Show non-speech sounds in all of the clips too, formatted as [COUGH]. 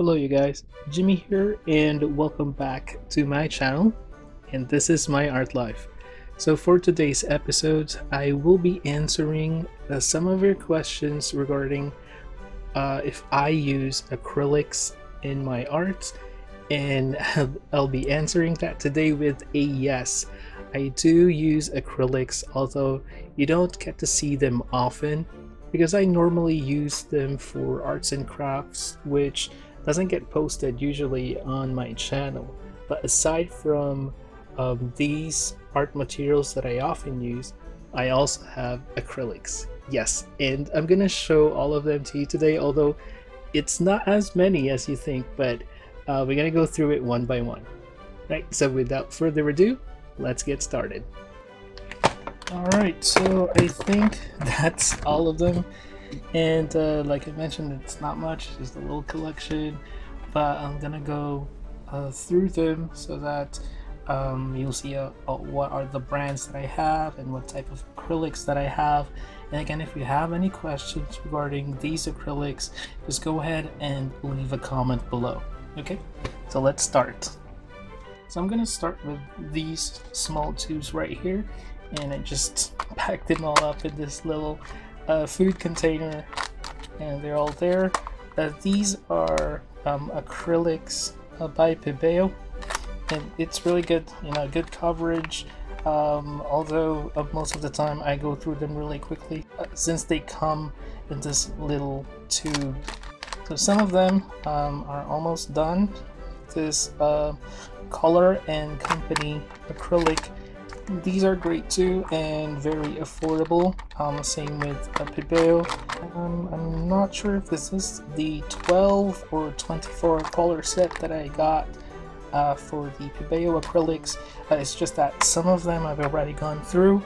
Hello you guys, Jimmy here and welcome back to my channel and this is my art life. So for today's episode I will be answering uh, some of your questions regarding uh, if I use acrylics in my art and [LAUGHS] I'll be answering that today with a yes. I do use acrylics although you don't get to see them often because I normally use them for arts and crafts which doesn't get posted usually on my channel. But aside from um, these art materials that I often use, I also have acrylics. Yes, and I'm gonna show all of them to you today, although it's not as many as you think, but uh, we're gonna go through it one by one. Right, so without further ado, let's get started. Alright, so I think [LAUGHS] that's all of them and uh, like I mentioned it's not much just a little collection. But I'm gonna go uh, through them so that um, you'll see uh, uh, what are the brands that I have and what type of acrylics that I have. And again if you have any questions regarding these acrylics just go ahead and leave a comment below okay? So let's start. So I'm gonna start with these small tubes right here. And I just [LAUGHS] packed them all up in this little uh, food container and they're all there. Uh, these are um, acrylics uh, by Pebeo and it's really good, you know, good coverage. Um, although uh, most of the time I go through them really quickly uh, since they come in this little tube. So some of them um, are almost done. This uh, Color and Company acrylic these are great too and very affordable. Um, same with uh, Pebeo. Um, I'm not sure if this is the 12 or 24 color set that I got uh, for the Pebeo acrylics. Uh, it's just that some of them I've already gone through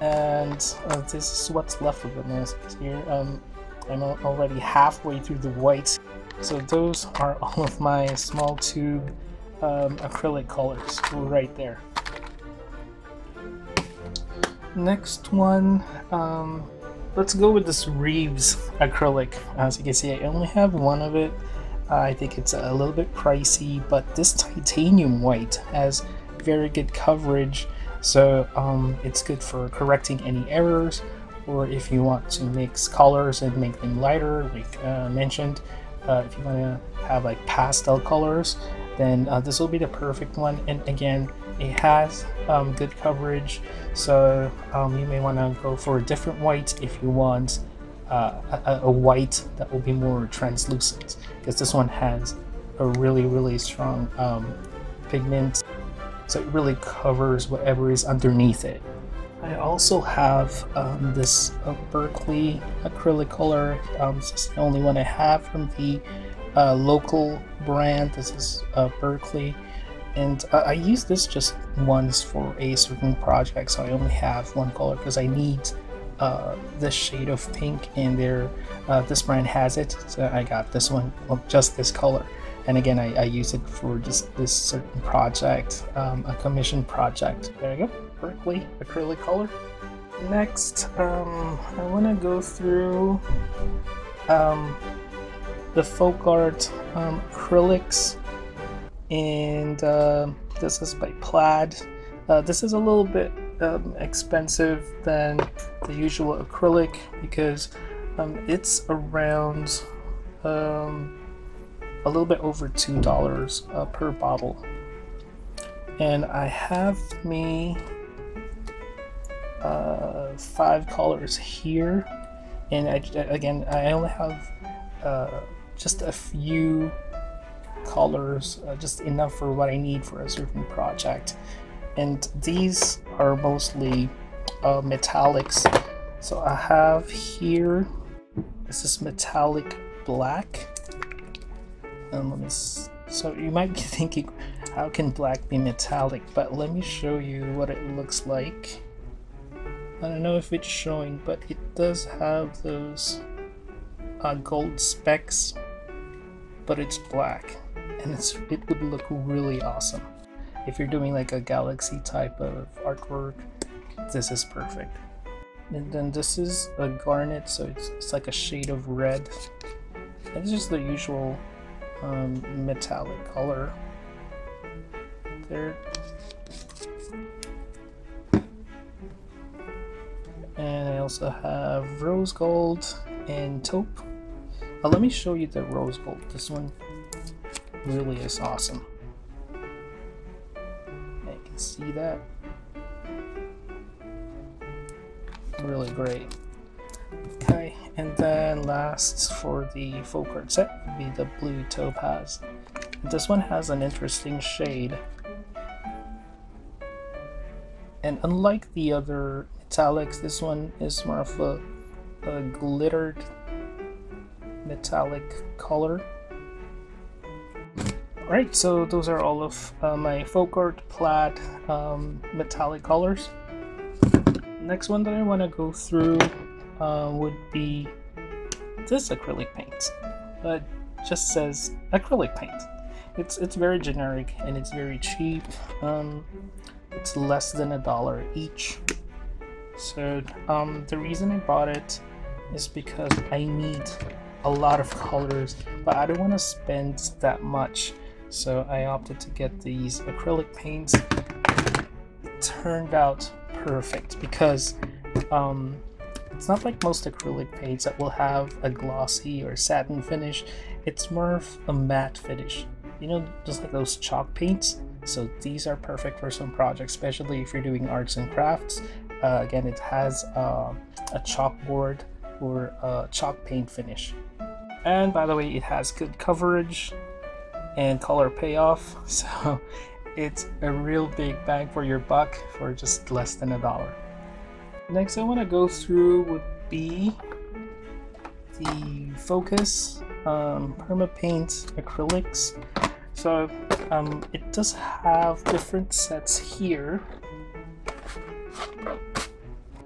and uh, this is what's left of them here. Um, I'm already halfway through the white. So those are [LAUGHS] all of my small tube um, acrylic colors right there next one, um, let's go with this Reeves acrylic. As you can see, I only have one of it. Uh, I think it's a little bit pricey, but this titanium white has very good coverage, so um, it's good for correcting any errors, or if you want to mix colors and make them lighter, like uh, mentioned, uh, if you want to have like pastel colors, then uh, this will be the perfect one. And again, it has um, good coverage, so um, you may want to go for a different white if you want uh, a, a, white that will be more translucent, because this one has a really, really strong um, pigment, so it really covers whatever is underneath it. I also have um, this uh, Berkeley acrylic color. Um, this is the only one I have from the uh, local brand. This is uh, Berkeley and uh, I use this just once for a certain project so I only have one color because I need uh, this shade of pink and there. Uh, this brand has it so I got this one well, just this color. And again I, I use it for just this certain project um, a commission project. There you go Berkeley acrylic color. Next um, I want to go through um, the folk art um, acrylics and uh, this is by Plaid. Uh, this is a little bit um, expensive than the usual acrylic because um, it's around um, a little bit over two dollars uh, per bottle and I have me uh, five colors here and I, again I only have uh, just a few colors, uh, just enough for what I need for a certain project. And these are mostly uh, metallics. So I have here, this is metallic black. And let me, so you might be [LAUGHS] thinking, how can black be metallic? But let me show you what it looks like. I don't know if it's showing, but it does have those uh, gold specks, but it's black and it's, it would look really awesome. If you're doing like a galaxy type of artwork, this is perfect. And then this is a garnet, so it's, it's like a shade of red. And it's just the usual um, metallic color there. And I also have rose gold and taupe. Uh, let me show you the rose gold. This one really is awesome. You can see that. Really great. Okay, and then last for the folk art set would be the blue topaz. This one has an interesting shade. And unlike the other metallics, this one is more of a, a glittered metallic color. Alright, so those are all of uh, my folk art plaid um, metallic colors. Next one that I want to go through uh, would be this acrylic paint. But just says acrylic paint. It's it's very generic and it's very cheap. Um, it's less than a dollar each. So um, the reason I bought it is because I need a lot of [LAUGHS] colors, but I don't want to spend that much. So I opted to get these acrylic paints. It turned out perfect because um, it's not like most acrylic paints that will have a glossy or satin finish. It's more of a matte finish. You know, just like those chalk paints. So these are perfect for some projects, especially if you're doing arts and crafts. Uh, again, it has uh, a chalkboard or a chalk paint finish. And by the way, it has good coverage and color payoff. [LAUGHS] So it's a real big bang for your buck for just less than a dollar. Next I want to go through would be the Focus um, Permapaint acrylics. So um, it does have different sets here.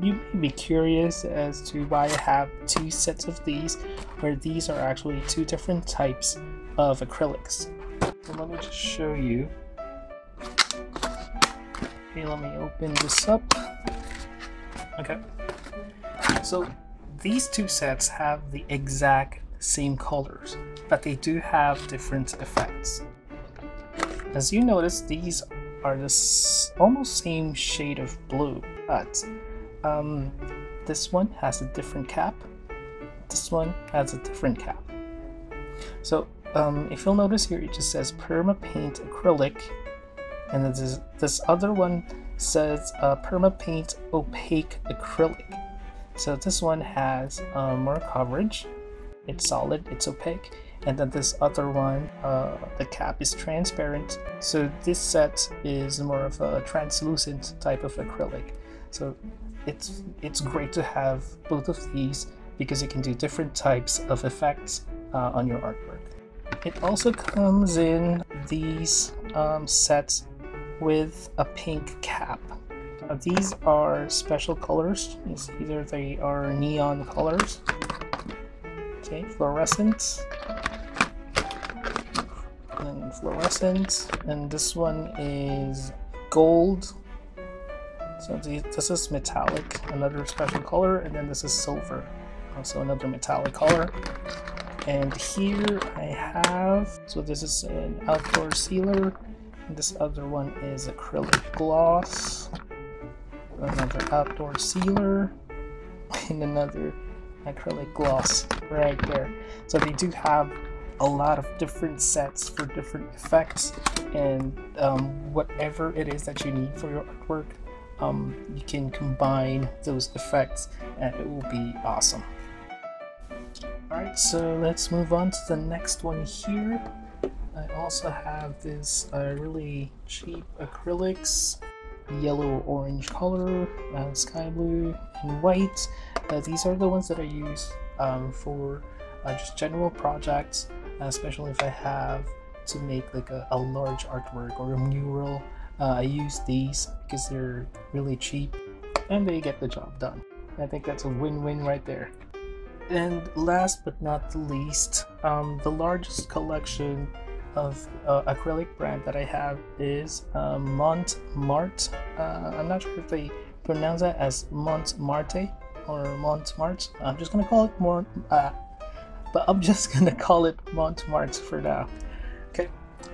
You may be curious as to why I have two sets of these, where these are actually two different types of acrylics. So let me just show you. Okay, let me open this up. Okay. So these two sets have the exact same colors, but they do have different effects. As you notice, these are the almost same shade of blue, but um, this one has a different cap. This one has a different cap. So um, if you'll notice here, it just says Perma Paint Acrylic, and this, this other one says uh, Permapaint Opaque Acrylic. So this one has uh, more coverage. It's solid, it's opaque. And then this other one, uh, the cap is transparent. So this set is more of a translucent type of acrylic. So it's it's great to have both of these because you can do different types of effects uh, on your artwork. It also comes in these um, sets with a pink cap. These are special colors. It's either they are neon colors, okay, fluorescent, and fluorescent, and this one is gold. So this is metallic, another special color, and then this is silver, also another metallic color. And here I have, so this is an outdoor sealer, this other one is acrylic gloss, another outdoor sealer, [LAUGHS] and another acrylic gloss right there. So they do have a lot of different sets for different effects and um, whatever it is that you need for your artwork, um, you can combine those effects and it will be awesome. Alright, so let's move on to the next one here. I also have this uh, really cheap acrylics, yellow orange color, uh, sky blue, and white. Uh, these are the ones that I use um, for uh, just general projects, uh, especially if I have to make like a, a large artwork or a mural. Uh, I use these because they're really cheap and they get the job done. I think that's a win-win right there. And last but not the least, um, the largest collection of uh, acrylic brand that I have is uh, Montmarte. Uh, I'm not sure if they pronounce that as Montmarte or Montmarte. I'm just gonna call it more. Uh, but I'm [LAUGHS] just gonna call it Montmartre for now. Okay,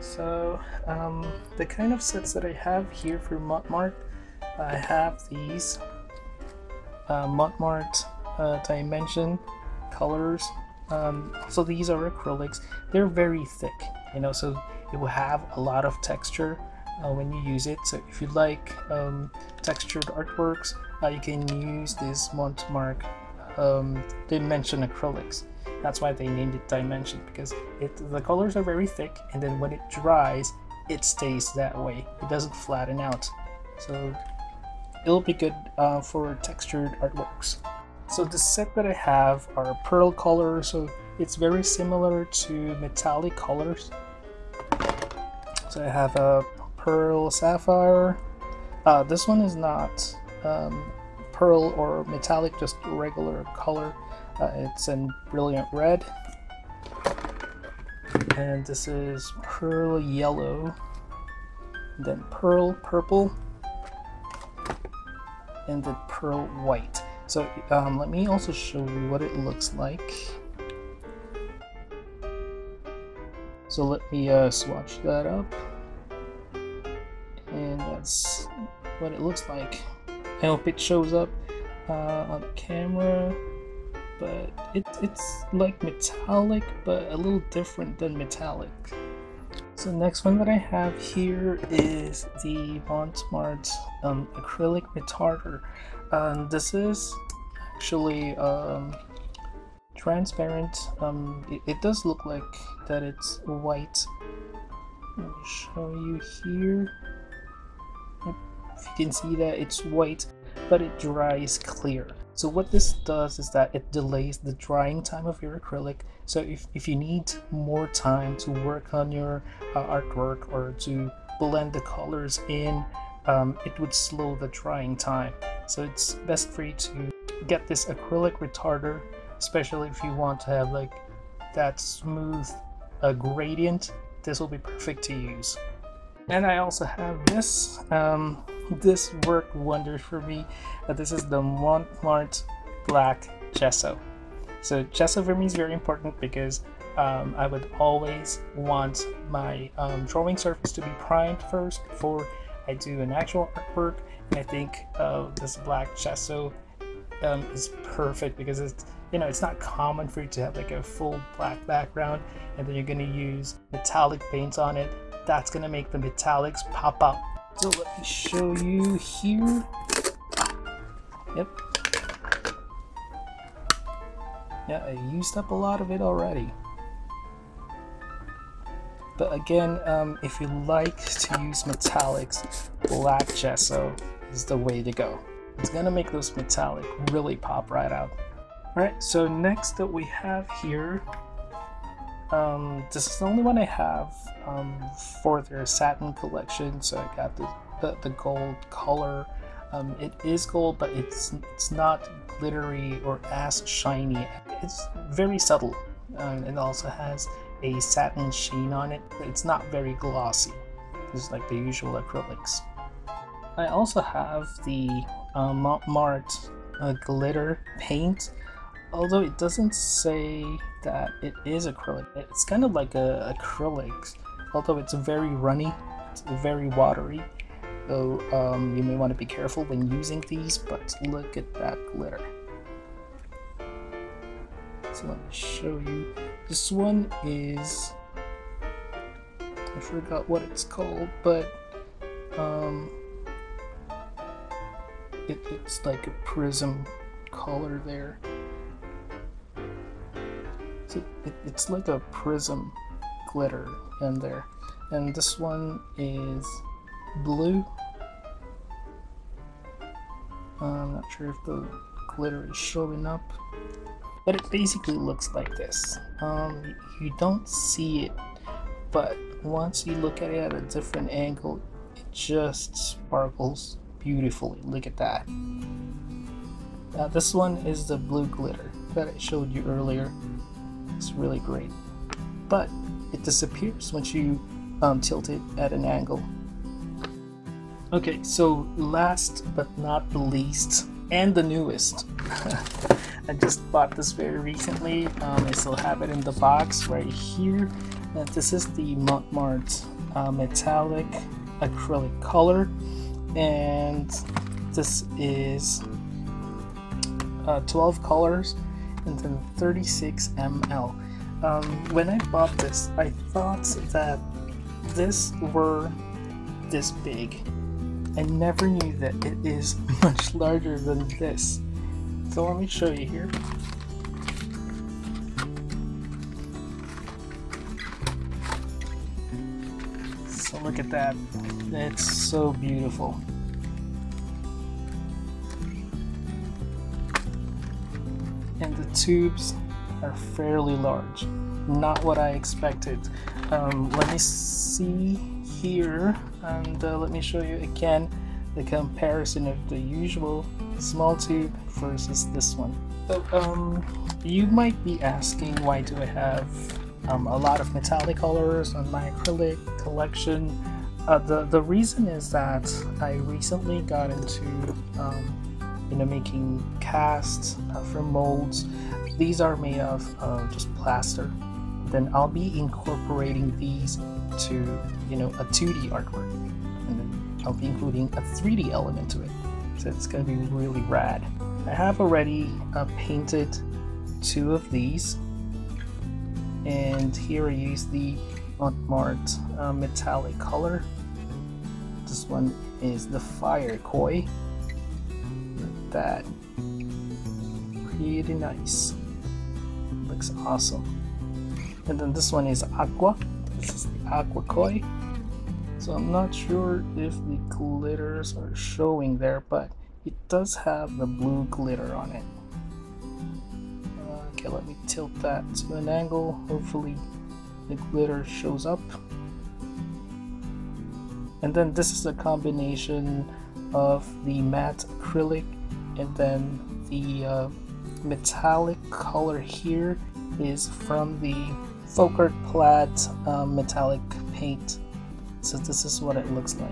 so um, the kind of sets that I have here for Montmartre, I have these uh, Montmartre uh, dimension colors. Um, so these are acrylics. They're very thick, you know, so it will have a lot of texture uh, when you use it. So if you like um, textured artworks, uh, you can use this Montmartre um, dimension acrylics. That's why they named it dimension because it the colors are very thick, and then when it dries, it stays that way. It doesn't flatten out. So it'll be good uh, for textured artworks. So the set that I have are pearl colors, so it's very similar to metallic colors. So I have a pearl sapphire. Uh, this one is not um, pearl or metallic, just regular color. Uh, it's in brilliant red. And this is pearl yellow, then pearl purple, and then pearl white. So um, let me also show you what it looks like. So let me uh, swatch that up. And that's what it looks like. I hope it shows up uh, on camera. But it, it's like metallic, but a little different than metallic. So next one that I have here is the Montmartre um, acrylic retarder. This is actually um, transparent. Um, it, it, does look like that it's white. Me show you here. If you can see that it's white, but it dries clear. So what this does is that it delays the drying time of your acrylic. So if, if you need more time to work on your uh, artwork or to blend the colors in, um, it would slow the drying time. So it's best for you to get this acrylic retarder, especially if you want to have like that smooth uh, gradient. This will be perfect to use. And I also have this. Um, this worked wonders for me. Uh, this is the Montmartre Black Gesso. So gesso for me is very important because um, I would always want my um, drawing surface to be primed first before I do an actual artwork. And I think uh, this black gesso um, is perfect because it's you know it's not common for you to have like a full black background and then you're to use metallic paints on it. That's to make the metallics pop up so let me show you here. Yep. Yeah, I used up a lot of it already. But again, um, if you like to use metallics, black gesso is the way to go. It's gonna make those metallic really pop right out. Alright, so next that we have here, um, this is the only one I have um, for their satin collection. So I got the, the, the gold color. Um, it is gold, but it's it's not glittery or as shiny. It's very subtle, um, it also has a satin sheen on it. It's not very glossy. It's like the usual acrylics. I also have the uh, Montmartre uh, glitter paint, although it doesn't say that it is acrylic. It's kind of like a acrylics, although it's very runny, it's very watery. So um, you may want to be careful when using these, but look at that glitter. So let me show you. This one is, I forgot what it's called, but um, it, it's like a prism color there. So it, it's like a prism glitter in there. And this one is blue. I'm not sure if the glitter is showing up. But it basically looks like this. Um, you don't see it, but once you look at it at a different angle, it just sparkles beautifully. Look at that. Now this one is the blue glitter that I showed you earlier. It's really great. But it disappears once you um, tilt it at an angle. Okay, so last but not the least, and the newest, [LAUGHS] I just bought this very recently. Um, I still have it in the box right here. Uh, this is the Montmart uh, metallic acrylic color, and this is uh, 12 colors and then 36 ml. Um, when I bought this, I thought that this were this big. I never knew that it is [LAUGHS] much larger than this. So let me show you here. So look at that. It's so beautiful. And the tubes are fairly large. Not what I expected. Um, let me see here and uh, let me show you again the comparison of the usual small tube versus this one. So um, you might be asking why do I have um, a lot of metallic colors on my acrylic collection. Uh, the, the reason is that I recently got into um, you know making casts uh, from molds. These are made of uh, just plaster. Then I'll be incorporating these to you know a 2D artwork, and then I'll be including a 3D element to it. So it's gonna be really rad. I have already uh, painted two of these, and here I use the Montmart uh, metallic color. This one is the Fire Koi. That pretty nice. Looks awesome. And then this one is Aqua. This is the Aqua Koi. So I'm not sure if the glitters are showing there, but it does have the blue glitter on it. Okay, let me tilt that to an angle. Hopefully the glitter shows up. And then this is a combination of the matte acrylic and then the uh, metallic color here is from the Folk Art Plaid uh, metallic paint so this is what it looks like.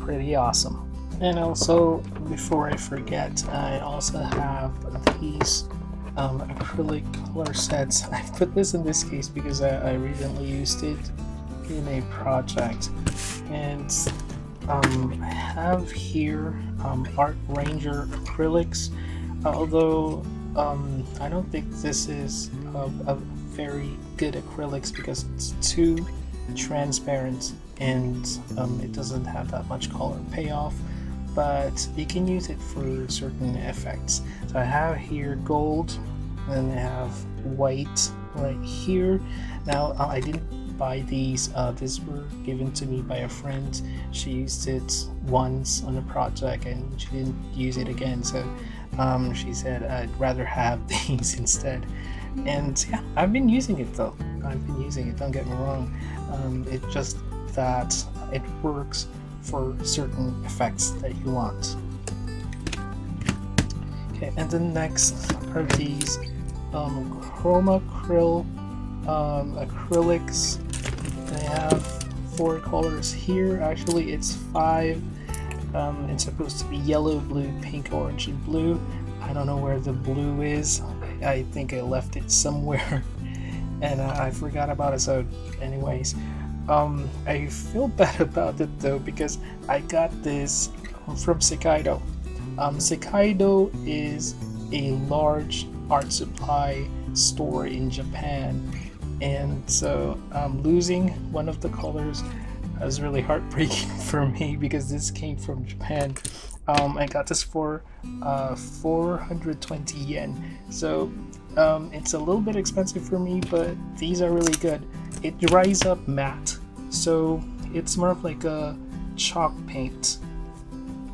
Pretty awesome. And also, before I forget, I also have these um, acrylic color sets. [LAUGHS] I put this in this case because I, I recently used it in a project. And um, I have here um, Art Ranger acrylics, although um, I don't think this is a, a very good acrylics because it's too transparent and um, it doesn't have that much color payoff but you can use it for certain effects. So I have here gold and I have white right here. Now uh, I didn't buy these uh, these were given to me by a friend. She used it once on a project and she didn't use it again. So um, she said I'd rather have [LAUGHS] these instead. And yeah I've been using it though. I've been using it don't get me wrong. Um, it's just that it works for certain effects that you want. Okay, and then next are these um, chroma acryl um, acrylics. They have four colors here. Actually, it's five. Um, it's supposed to be yellow, blue, pink, orange, and blue. I don't know where the blue is. I think I left it somewhere [LAUGHS] and uh, I forgot about it. So, anyways, um, I feel [LAUGHS] bad about it though because I got this from Sekaido. Um, Sekaido is a large art supply store in Japan, and so um, losing one of the colors was really heartbreaking [LAUGHS] for me because this came from Japan. Um, I got this for uh, 420 yen, so um, it's a little bit expensive for me, but these are really good. It dries up matte, so it's more of like a chalk paint,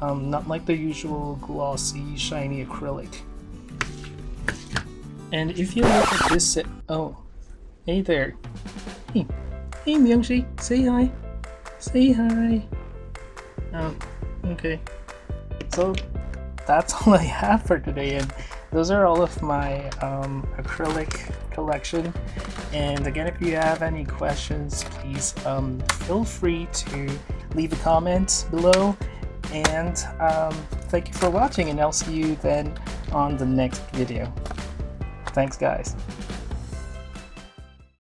um, not like the usual glossy, shiny acrylic. And if you look at this set, oh, hey there, hey, hey Myungshi, say hi, say hi. Oh, okay. So that's [LAUGHS] all I have for today, and those are all of my um, acrylic collection and again if you have any questions please um, feel free to leave a comment below and um, thank you for watching, and I'll see you then on the next video. Thanks, guys.